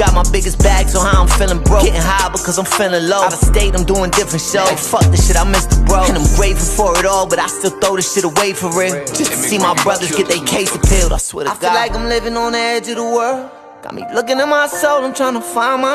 Got my biggest bag, so how I'm feeling broke. Getting high because I'm feeling low. Out of state, I'm doing different shows. Like, fuck the shit, I miss the bro. And I'm grateful for it all, but I still throw this shit away for real. Just to see my brothers get their case appealed. I swear to God. I feel like I'm living on the edge of the world. Got me looking at my soul, I'm trying to find my